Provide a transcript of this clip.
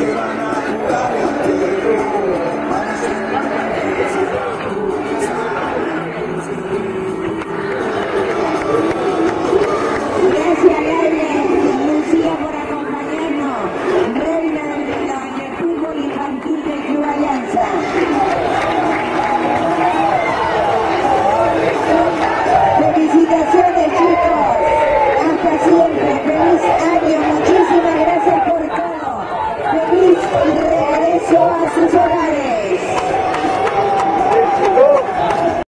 Gracias a él, Lucía, por acompañarnos. Reina Villa en el fútbol infantil de Club Alianza. Felicitaciones, chicos. Hasta siempre, felicidad. Joyous and joyous.